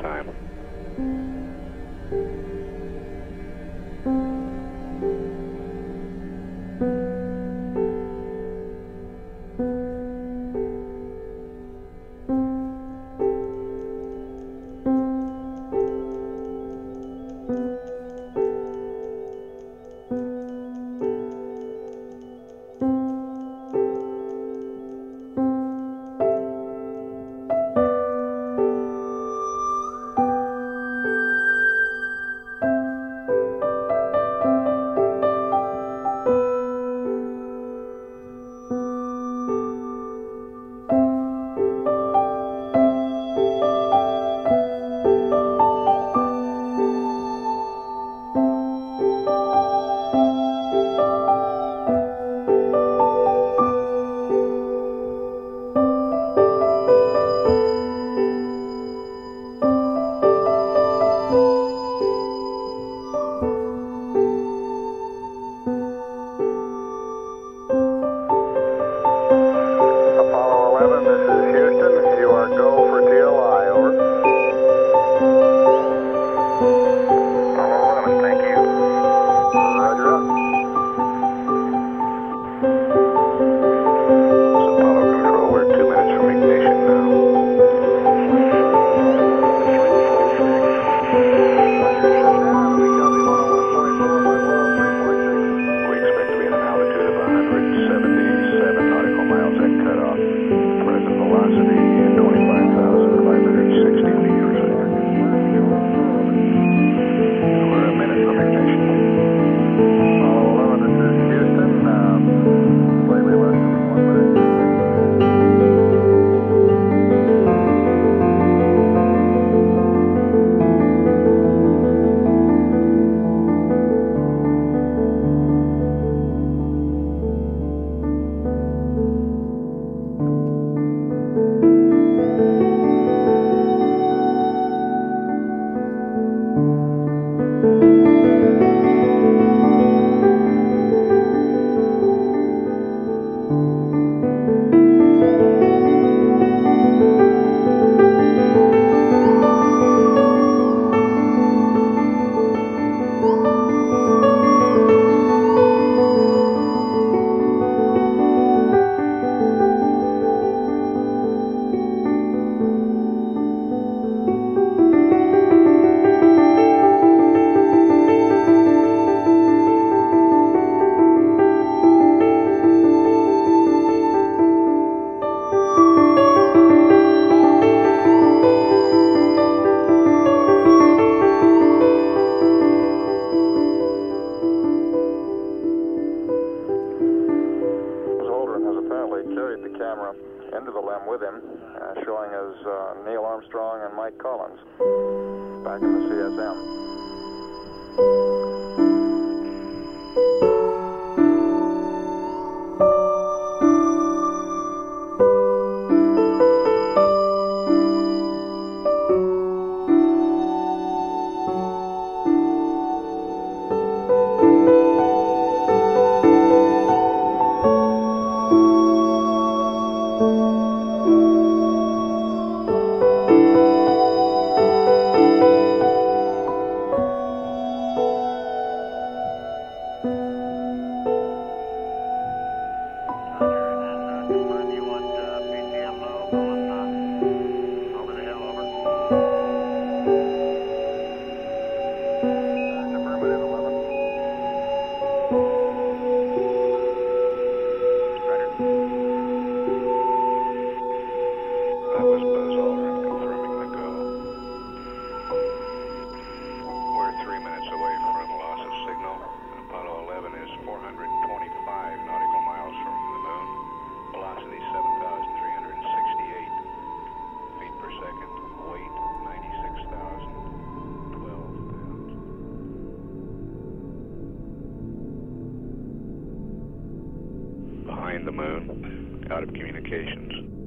sometime. apparently carried the camera into the limb with him, uh, showing as uh, Neil Armstrong and Mike Collins back in the CSM. the moon out of communications.